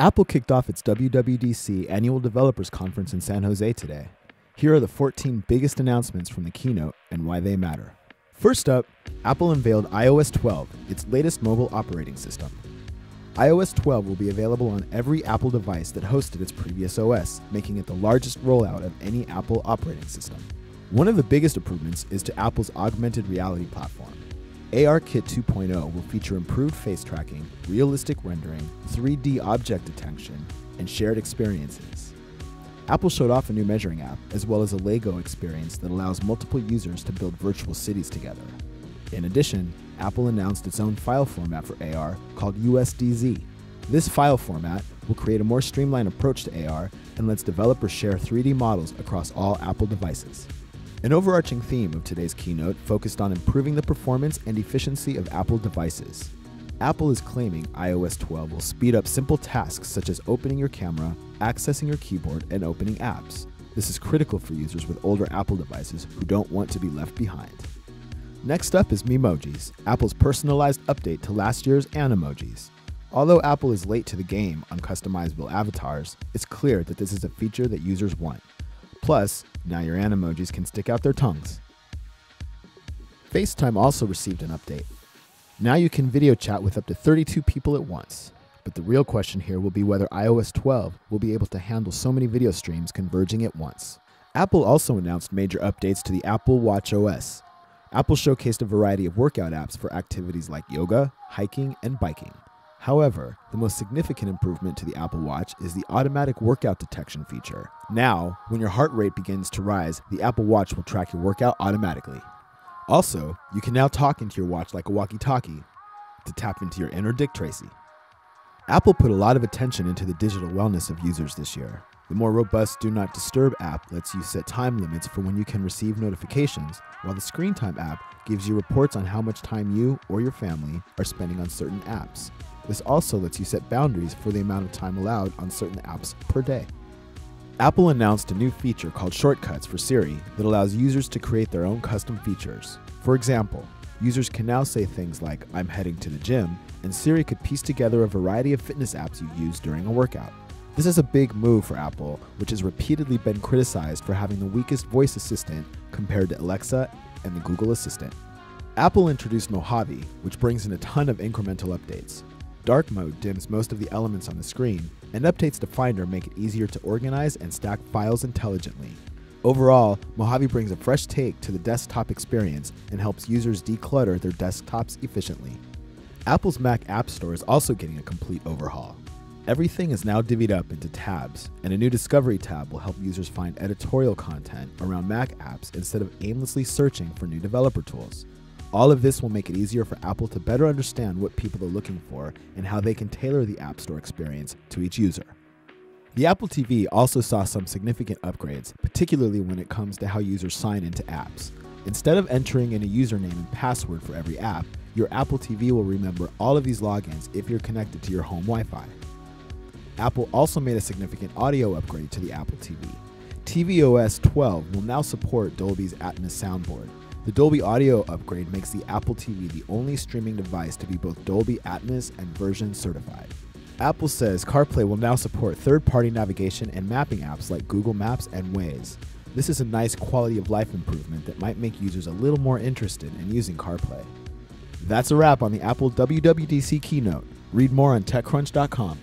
Apple kicked off its WWDC annual developers conference in San Jose today. Here are the 14 biggest announcements from the keynote and why they matter. First up, Apple unveiled iOS 12, its latest mobile operating system. iOS 12 will be available on every Apple device that hosted its previous OS, making it the largest rollout of any Apple operating system. One of the biggest improvements is to Apple's augmented reality platform. ARKit 2.0 will feature improved face tracking, realistic rendering, 3D object detection, and shared experiences. Apple showed off a new measuring app, as well as a Lego experience that allows multiple users to build virtual cities together. In addition, Apple announced its own file format for AR called USDZ. This file format will create a more streamlined approach to AR and lets developers share 3D models across all Apple devices. An overarching theme of today's keynote focused on improving the performance and efficiency of Apple devices. Apple is claiming iOS 12 will speed up simple tasks such as opening your camera, accessing your keyboard, and opening apps. This is critical for users with older Apple devices who don't want to be left behind. Next up is Memojis, Apple's personalized update to last year's Animojis. Although Apple is late to the game on customizable avatars, it's clear that this is a feature that users want. Plus, now your Animojis can stick out their tongues. FaceTime also received an update. Now you can video chat with up to 32 people at once. But the real question here will be whether iOS 12 will be able to handle so many video streams converging at once. Apple also announced major updates to the Apple Watch OS. Apple showcased a variety of workout apps for activities like yoga, hiking, and biking. However, the most significant improvement to the Apple Watch is the automatic workout detection feature. Now, when your heart rate begins to rise, the Apple Watch will track your workout automatically. Also, you can now talk into your watch like a walkie talkie to tap into your inner Dick Tracy. Apple put a lot of attention into the digital wellness of users this year. The more robust Do Not Disturb app lets you set time limits for when you can receive notifications, while the Screen Time app gives you reports on how much time you or your family are spending on certain apps. This also lets you set boundaries for the amount of time allowed on certain apps per day. Apple announced a new feature called Shortcuts for Siri that allows users to create their own custom features. For example, users can now say things like, I'm heading to the gym, and Siri could piece together a variety of fitness apps you use during a workout. This is a big move for Apple, which has repeatedly been criticized for having the weakest voice assistant compared to Alexa and the Google Assistant. Apple introduced Mojave, which brings in a ton of incremental updates. Dark mode dims most of the elements on the screen, and updates to Finder make it easier to organize and stack files intelligently. Overall, Mojave brings a fresh take to the desktop experience and helps users declutter their desktops efficiently. Apple's Mac App Store is also getting a complete overhaul. Everything is now divvied up into tabs, and a new Discovery tab will help users find editorial content around Mac apps instead of aimlessly searching for new developer tools. All of this will make it easier for Apple to better understand what people are looking for and how they can tailor the App Store experience to each user. The Apple TV also saw some significant upgrades, particularly when it comes to how users sign into apps. Instead of entering in a username and password for every app, your Apple TV will remember all of these logins if you're connected to your home Wi Fi. Apple also made a significant audio upgrade to the Apple TV. tvOS 12 will now support Dolby's Atmos soundboard, the Dolby Audio upgrade makes the Apple TV the only streaming device to be both Dolby Atmos and Vision certified. Apple says CarPlay will now support third party navigation and mapping apps like Google Maps and Waze. This is a nice quality of life improvement that might make users a little more interested in using CarPlay. That's a wrap on the Apple WWDC keynote. Read more on TechCrunch.com.